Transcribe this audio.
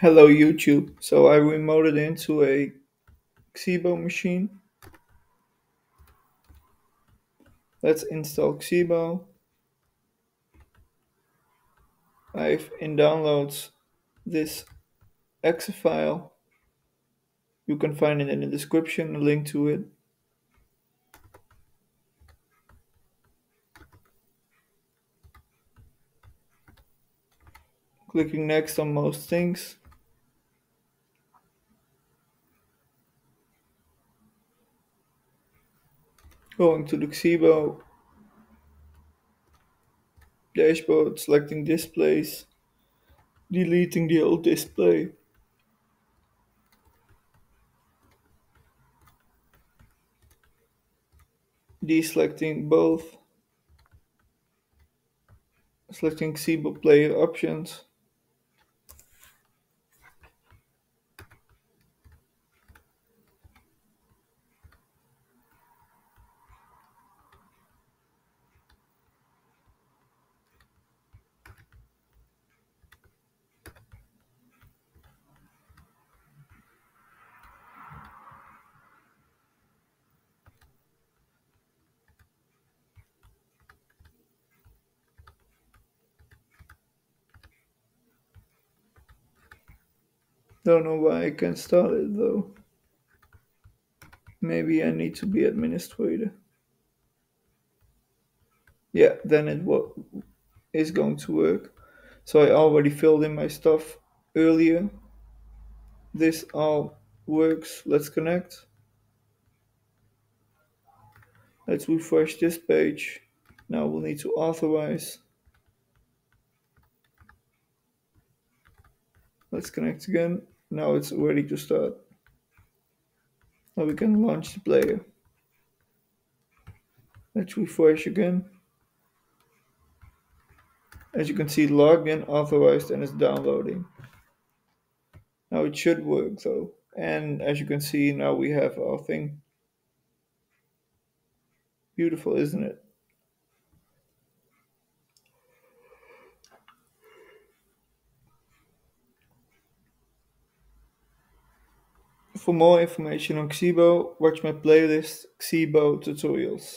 Hello YouTube. So I remoted into a Xibo machine. Let's install Xibo. I've in downloads this exe file. You can find it in the description, a link to it. Clicking next on most things. Going to the Xibo dashboard, selecting displays, deleting the old display. Deselecting both. Selecting Xibo player options. Don't know why I can't start it though. Maybe I need to be administrator. Yeah, then it is going to work. So I already filled in my stuff earlier. This all works. Let's connect. Let's refresh this page. Now we'll need to authorize. Let's connect again. Now it's ready to start. Now we can launch the player. Let's refresh again. As you can see, logged in, authorized, and it's downloading. Now it should work though. And as you can see, now we have our thing. Beautiful, isn't it? For more information on Xibo, watch my playlist Xibo tutorials.